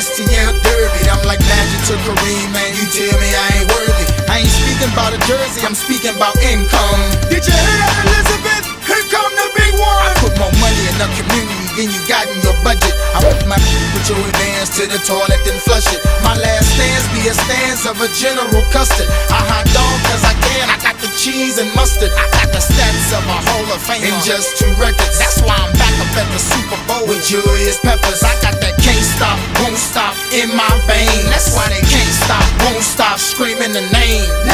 STL Derby. I'm like Magic to Kareem, man. You tell me I ain't worthy. I ain't speaking about a jersey, I'm speaking about income. Did you hear that, Elizabeth? Here come the big one. I put more money in the community than you got in your budget. I put my put your advance to the toilet, then flush it. My last stance be a stance of a General Custer. I hot dog cause I can, I got the cheese and mustard. I got the stats of a Hall of Fame in just two records. That's why I'm back up at the Super Bowl with Julius Peppers. I got that can't stop, won't stop in my veins. That's why they can't stop, won't stop screaming the name.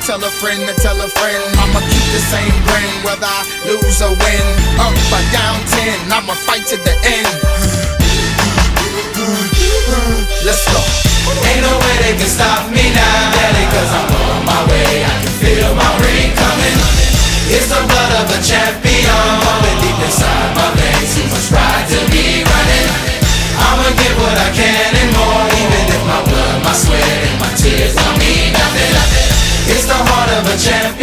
Tell a friend to tell a friend. I'ma keep the same grin whether I lose or win. Up or down ten, I'ma fight to the end. Let's go. Ain't no way they can stop me now, daddy, cause I'm on my way. I can feel my ring coming. It's the blood of a champion, pumping deep inside my veins. Too much pride to be running. I'ma get what I can and more, even if my blood, my sweat, and my tears don't mean nothing. It's the heart of a champion.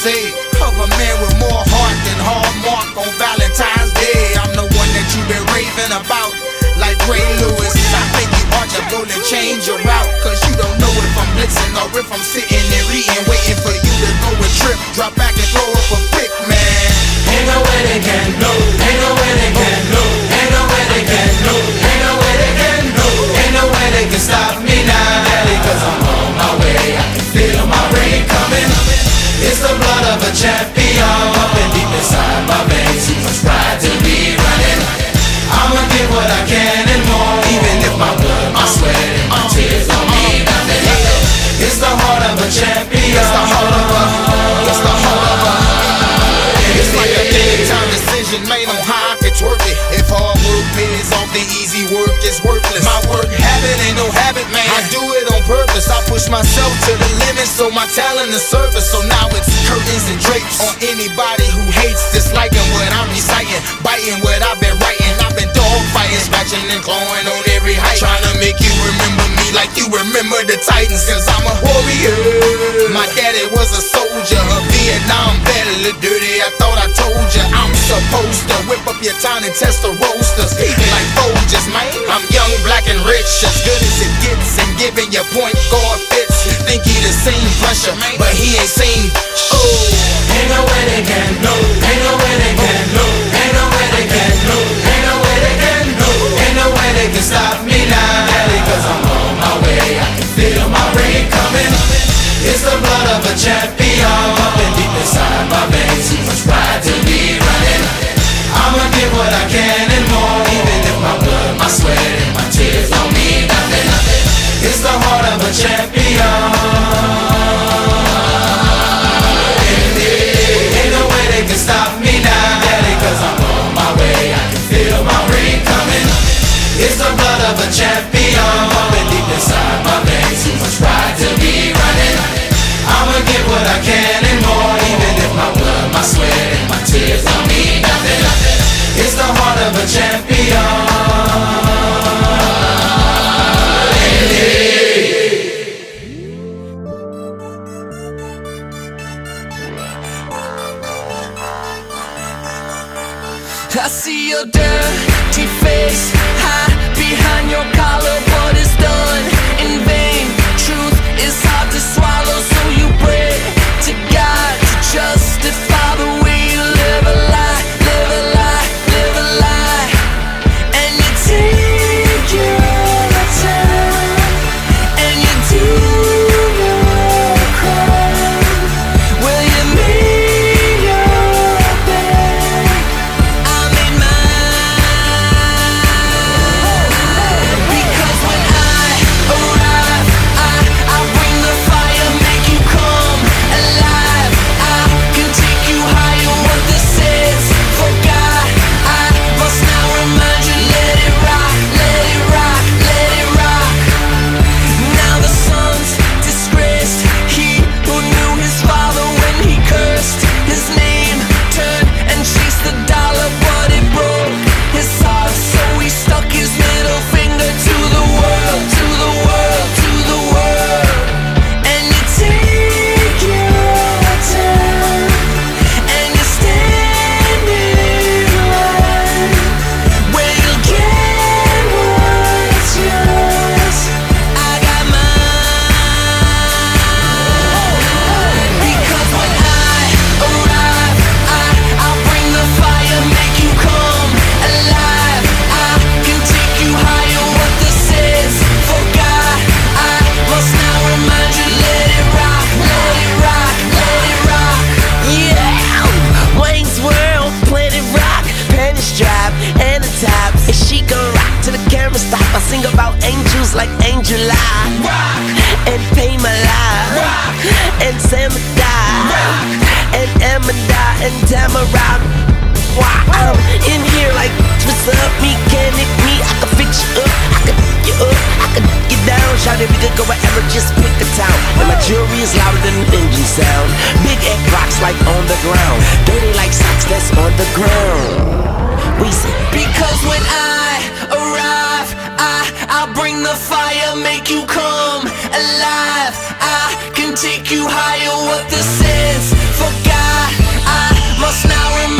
Say. Push myself to the limit, so my talent is surface. So now it's curtains and drapes on anybody who hates, disliking what I'm reciting, biting what I've been writing. I've been dog fighting, scratching and clawing on every height, trying to make you remember me like you remember the Titans. Cause I'm a warrior. My daddy was a soldier, a Vietnam I'm to whip up your town and test the roasters. Eating like Folgers, man. I'm young, black, and rich, as good as it gets, and giving your point guard fits. He think he the same pressure, but he ain't seen. Oh, Ain't no way they can know. Ain't no way they can know. Ain't no way they can know. Ain't no way they can know. Ain't no way they can stop me I see your dirty face hide behind your collar. What is done in vain? Truth is hard to swallow, so you pray to God to justify the ground. Because when I arrive, I, I'll bring the fire, make you come alive. I can take you higher, what the sense forgot. I must now remember.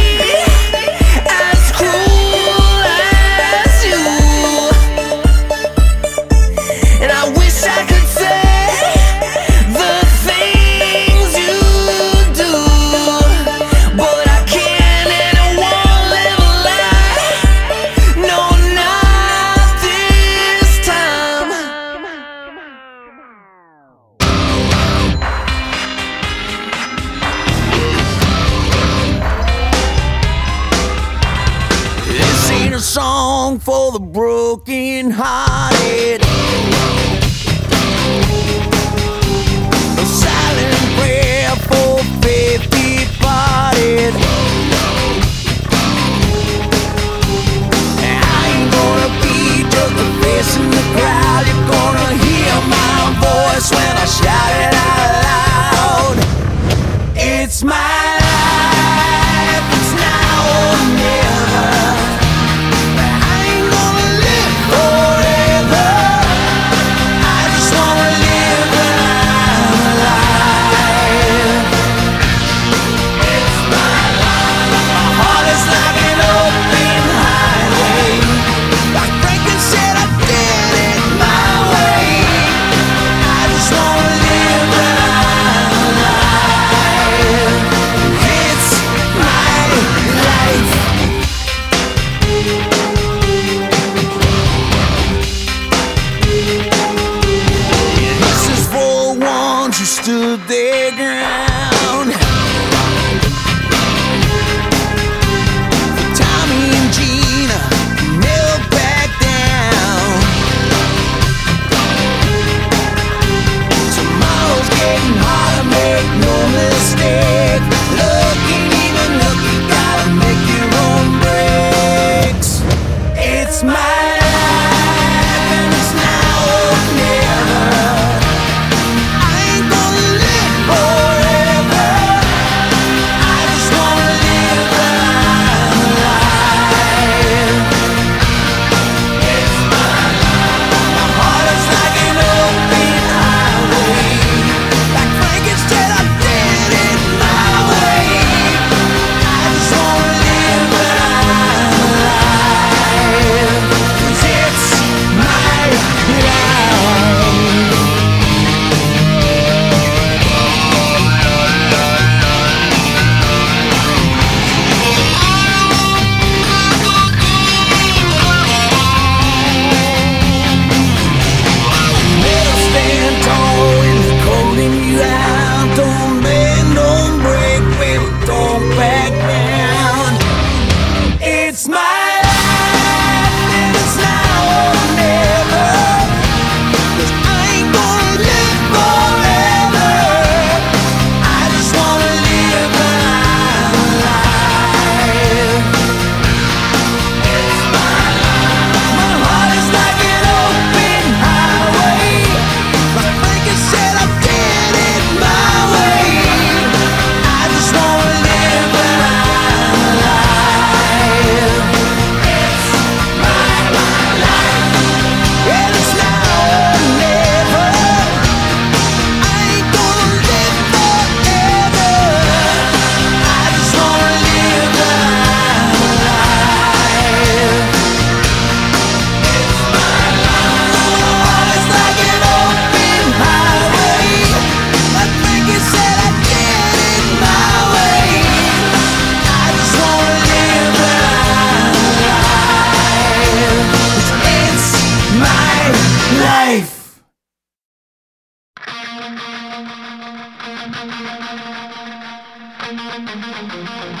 Oh